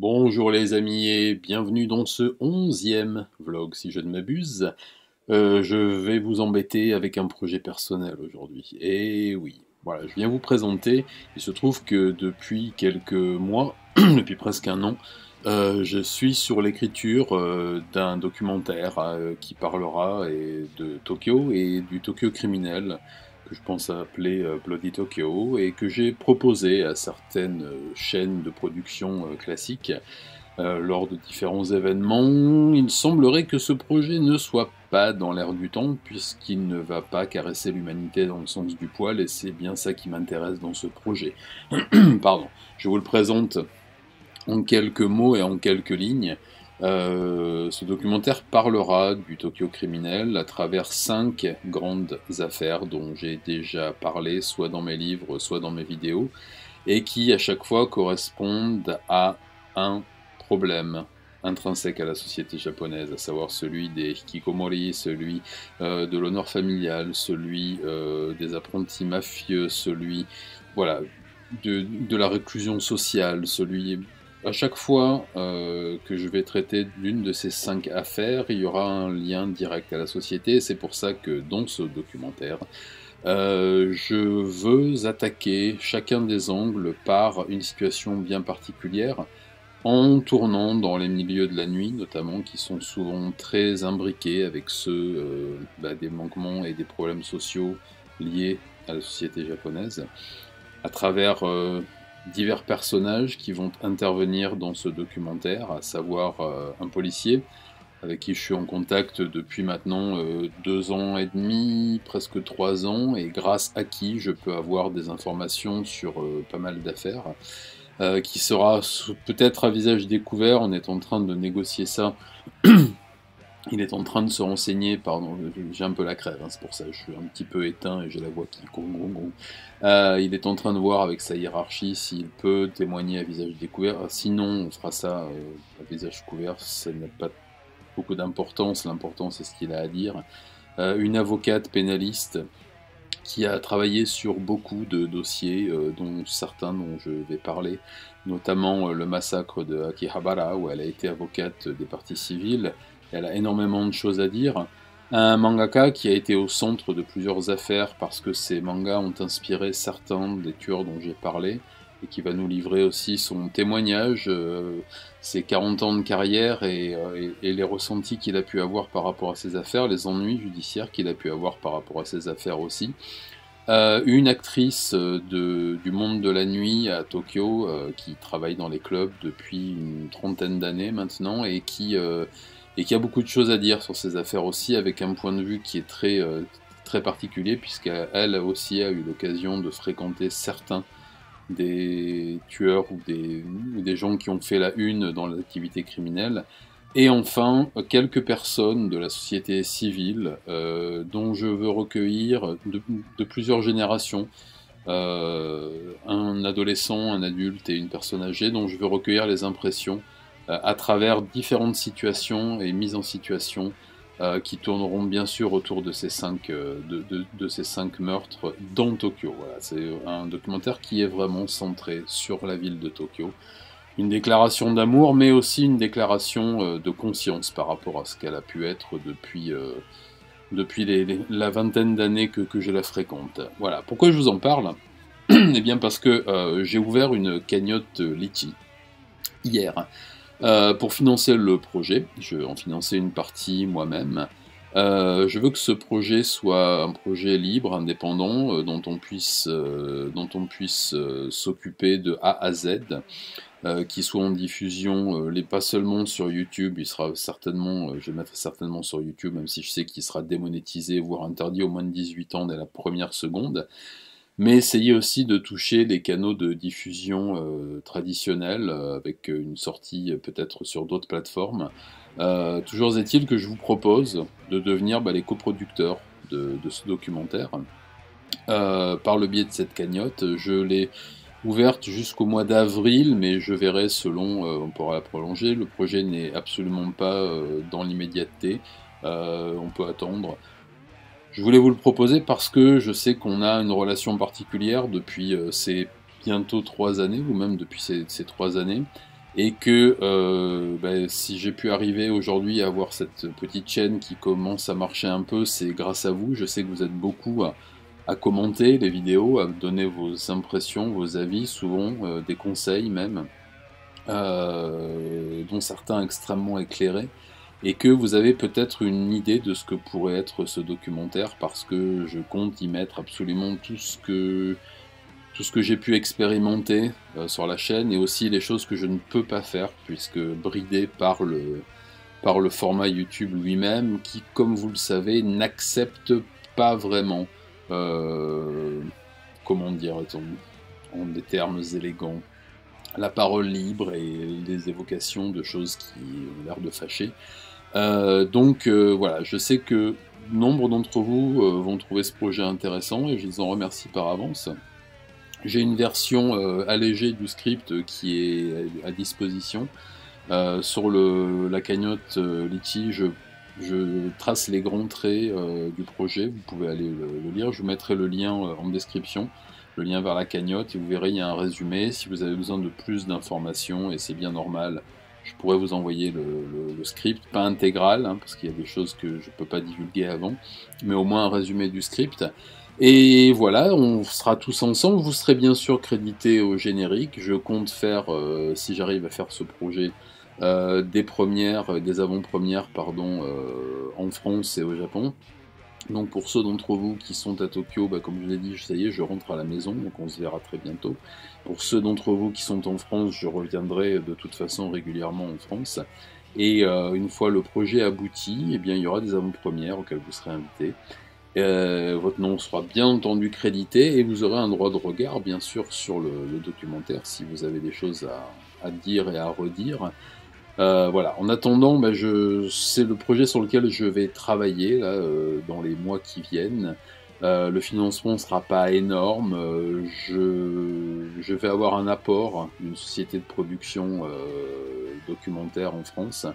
Bonjour les amis et bienvenue dans ce onzième vlog si je ne m'abuse. Euh, je vais vous embêter avec un projet personnel aujourd'hui. Et oui, voilà, je viens vous présenter. Il se trouve que depuis quelques mois, depuis presque un an, euh, je suis sur l'écriture euh, d'un documentaire qui parlera de Tokyo et du Tokyo criminel que je pense appeler Bloody Tokyo et que j'ai proposé à certaines chaînes de production classiques lors de différents événements. Il semblerait que ce projet ne soit pas dans l'air du temps, puisqu'il ne va pas caresser l'humanité dans le sens du poil, et c'est bien ça qui m'intéresse dans ce projet. Pardon, je vous le présente en quelques mots et en quelques lignes. Euh, ce documentaire parlera du Tokyo criminel à travers cinq grandes affaires dont j'ai déjà parlé, soit dans mes livres, soit dans mes vidéos, et qui à chaque fois correspondent à un problème intrinsèque à la société japonaise, à savoir celui des hikikomori, celui euh, de l'honneur familial, celui euh, des apprentis mafieux, celui voilà, de, de, la réclusion sociale, celui... À chaque fois euh, que je vais traiter l'une de ces cinq affaires, il y aura un lien direct à la société. C'est pour ça que dans ce documentaire, je veux attaquer chacun des angles par une situation bien particulière en tournant dans les milieux de la nuit notamment, qui sont souvent très imbriqués avec ceux euh, bah, des manquements et des problèmes sociaux liés à la société japonaise, à travers euh, divers personnages qui vont intervenir dans ce documentaire, à savoir euh, un policier avec qui je suis en contact depuis maintenant deux ans et demi, presque trois ans, et grâce à qui je peux avoir des informations sur pas mal d'affaires. Euh, qui sera peut-être à visage découvert. On est en train de négocier ça. Il est en train de se renseigner, pardon, j'ai un peu la crève, hein, c'est pour ça je suis un petit peu éteint et j'ai la voix qui gong gong gong. Euh, il est en train de voir avec sa hiérarchie s'il peut témoigner à visage découvert. Sinon, on fera ça euh, à visage couvert, ça n'a pas beaucoup d'importance. L'important, c'est ce qu'il a à dire. une avocate pénaliste qui a travaillé sur beaucoup de dossiers, euh, dont certains dont je vais parler, notamment euh, le massacre de Akihabara, où elle a été avocate des parties civiles. Elle a énormément de choses à dire. Un mangaka qui a été au centre de plusieurs affaires parce que ses mangas ont inspiré certains des tueurs dont j'ai parlé et qui va nous livrer aussi son témoignage, euh, ses 40 ans de carrière et, et les ressentis qu'il a pu avoir par rapport à ses affaires, les ennuis judiciaires qu'il a pu avoir par rapport à ses affaires aussi. Euh, une actrice euh, du monde de la nuit à Tokyo euh, qui travaille dans les clubs depuis une trentaine d'années maintenant et qui, et qui a beaucoup de choses à dire sur ces affaires aussi avec un point de vue qui est très, très particulier puisqu'elle aussi a eu l'occasion de fréquenter certains des tueurs ou des, des gens qui ont fait la une dans l'activité criminelle. Et enfin, quelques personnes de la société civile euh, dont je veux recueillir de, plusieurs générations, euh, un adolescent, un adulte et une personne âgée, dont je veux recueillir les impressions euh, à travers différentes situations et mises en situation qui tourneront bien sûr autour de ces cinq, de, de, ces cinq meurtres dans Tokyo. C'est un documentaire qui est vraiment centré sur la ville de Tokyo une déclaration d'amour, mais aussi une déclaration euh, de conscience par rapport à ce qu'elle a pu être depuis, euh, depuis la vingtaine d'années que, je la fréquente. Voilà, pourquoi je vous en parle? Eh bien parce que euh, j'ai ouvert une cagnotte Litchi hier pour financer le projet. Je vais en financer une partie moi-même. je veux que ce projet soit un projet libre, indépendant, dont on puisse, dont on puisse s'occuper de A à Z. Euh, qui soit en diffusion, euh, les pas seulement sur YouTube, il sera certainement, euh, je le mettrai certainement sur YouTube, même si je sais qu'il sera démonétisé, voire interdit au moins de 18 ans dès la première seconde. Mais essayez aussi de toucher les canaux de diffusion traditionnels, avec une sortie peut-être sur d'autres plateformes. toujours est-il que je vous propose de devenir bah, les coproducteurs de, ce documentaire. par le biais de cette cagnotte, je l'ai ouverte jusqu'au mois d'avril, mais je verrai selon, euh, on pourra la prolonger. Le projet n'est absolument pas euh, dans l'immédiateté, euh, on peut attendre. Je voulais vous le proposer parce que je sais qu'on a une relation particulière depuis ces bientôt trois années, ou même depuis ces, trois années. et que euh, ben, si j'ai pu arriver aujourd'hui à avoir cette petite chaîne qui commence à marcher un peu, c'est grâce à vous. Je sais que vous êtes beaucoup à, commenter les vidéos, à donner vos impressions, vos avis, souvent euh, des conseils même, euh, dont certains extrêmement éclairés, et que vous avez peut-être une idée de ce que pourrait être ce documentaire, parce que je compte y mettre absolument tout ce que tout ce que j'ai pu expérimenter euh, sur la chaîne et aussi les choses que je ne peux pas faire puisque bridé par le, par le format YouTube lui-même qui, comme vous le savez, n'accepte pas vraiment, euh, comment dire-t-on, en des termes élégants, la parole libre et les évocations de choses qui ont l'air de fâcher. Euh, donc voilà, je sais que nombre d'entre vous vont trouver ce projet intéressant et je les en remercie par avance. J'ai une version euh, allégée du script qui est à disposition. Euh, sur la cagnotte euh, Litchi, je, trace les grands traits du projet. Vous pouvez aller le, lire. Je vous mettrai le lien en description, le lien vers la cagnotte, et vous verrez, il y a un résumé. Si vous avez besoin de plus d'informations, et c'est bien normal, je pourrais vous envoyer le, script, pas intégral, hein, parce qu'il y a des choses que je ne peux pas divulguer avant, mais au moins un résumé du script. Et voilà, on sera tous ensemble. Vous serez bien sûr crédité au générique. Je compte faire, euh, si j'arrive à faire ce projet, euh, des premières, euh, des avant-premières, pardon, en France et au Japon. Donc pour ceux d'entre vous qui sont à Tokyo, bah, comme je l'ai dit, ça y est, je rentre à la maison, donc on se verra très bientôt. Pour ceux d'entre vous qui sont en France, je reviendrai de toute façon régulièrement en France. Et une fois le projet abouti, eh bien, il y aura des avant-premières auxquelles vous serez invités. Euh, votre nom sera bien entendu crédité et vous aurez un droit de regard bien sûr sur le, documentaire si vous avez des choses à, dire et à redire. Euh, voilà, en attendant, bah, c'est le projet sur lequel je vais travailler là, euh, dans les mois qui viennent. le financement ne sera pas énorme. Je, je, vais avoir un apport d'une société de production documentaire en France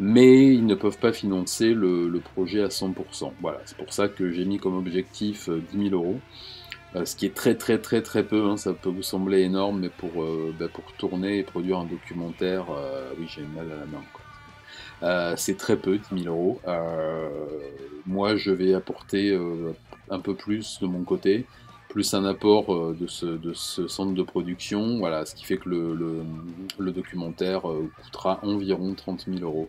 mais ils ne peuvent pas financer le, projet à 100%. Voilà, c'est pour ça que j'ai mis comme objectif 10 euh, 000 euros, euh, ce qui est très très très très peu, hein. ça peut vous sembler énorme, mais pour, euh, bah, pour tourner et produire un documentaire, oui j'ai mal à la main. c'est très peu, 10 000 euros. moi, je vais apporter un peu plus de mon côté, plus un apport de ce, de, ce, centre de production, voilà, ce qui fait que le, le, le documentaire coûtera environ 30 000 euros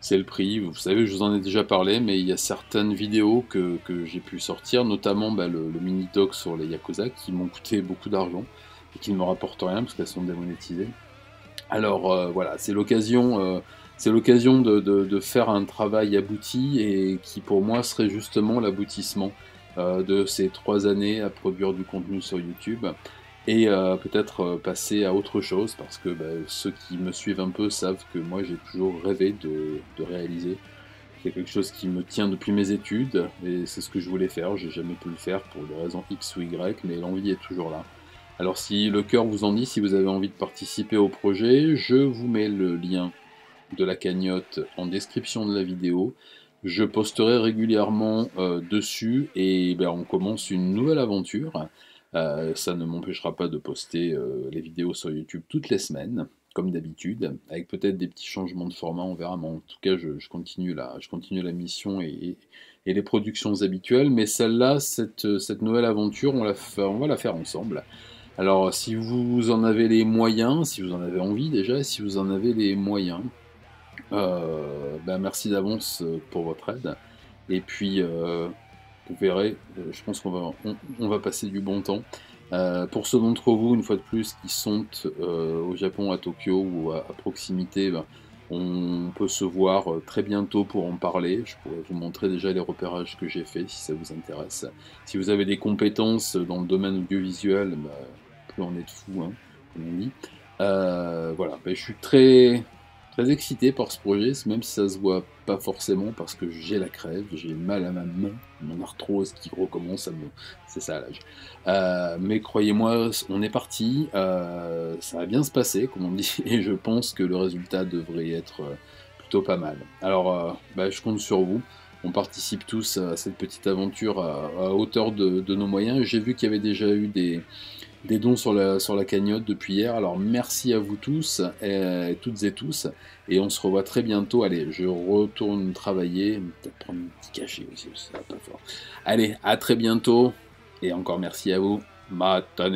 c'est le prix. Vous savez, je vous en ai déjà parlé, mais il y a certaines vidéos que, j'ai pu sortir, notamment bah, le, mini-doc sur les Yakuza, qui m'ont coûté beaucoup d'argent et qui ne me rapportent rien parce qu'elles sont démonétisées. Alors euh, voilà, c'est l'occasion, euh, de, faire un travail abouti et qui pour moi serait justement l'aboutissement euh, de ces trois années à produire du contenu sur YouTube et euh, peut-être euh, passer à autre chose parce que bah, ceux qui me suivent un peu savent que moi j'ai toujours rêvé de, réaliser. C'est quelque chose qui me tient depuis mes études et c'est ce que je voulais faire. J'ai jamais pu le faire pour des raisons X ou Y, mais l'envie est toujours là. Alors si le cœur vous en dit, si vous avez envie de participer au projet, je vous mets le lien de la cagnotte en description de la vidéo. Je posterai régulièrement euh, dessus et ben, on commence une nouvelle aventure. Euh, ça ne m'empêchera pas de poster euh, les vidéos sur YouTube toutes les semaines, comme d'habitude, avec peut-être des petits changements de format, on verra, mais en tout cas, je, continue, la, je continue la mission et, les productions habituelles, mais celle-là, cette, nouvelle aventure, on, va la faire ensemble. Alors, si vous en avez les moyens, si vous en avez envie déjà, si vous en avez les moyens, euh, ben merci d'avance pour votre aide. Et puis, vous verrez, euh, je pense qu'on va, on, va passer du bon temps. Euh, pour ceux d'entre vous, une fois de plus, qui sont euh, au Japon, à Tokyo ou à, proximité, ben, on peut se voir très bientôt pour en parler. Je pourrais vous montrer déjà les repérages que j'ai faits si ça vous intéresse. Si vous avez des compétences dans le domaine audiovisuel, ben, plus on est de fou, hein, comme on dit. voilà, ben, je suis très, très excité par ce projet, même si ça se voit pas forcément parce que j'ai la crève, j'ai mal à ma main, mon arthrose qui recommence à me... C'est ça l'âge. Euh, mais croyez-moi, on est parti, euh, ça va bien se passer, comme on dit, et je pense que le résultat devrait être euh, plutôt pas mal. Alors, bah, je compte sur vous. On participe tous à cette petite aventure à, hauteur de, de nos moyens. J'ai vu qu'il y avait déjà eu des, des dons sur la, sur la cagnotte depuis hier. Alors merci à vous tous, et, toutes et tous. Et on se revoit très bientôt. Allez, je retourne travailler. Peut-être prendre un petit cachet aussi, ça va pas fort. Allez, à très bientôt. Et encore merci à vous. Matane